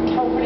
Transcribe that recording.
help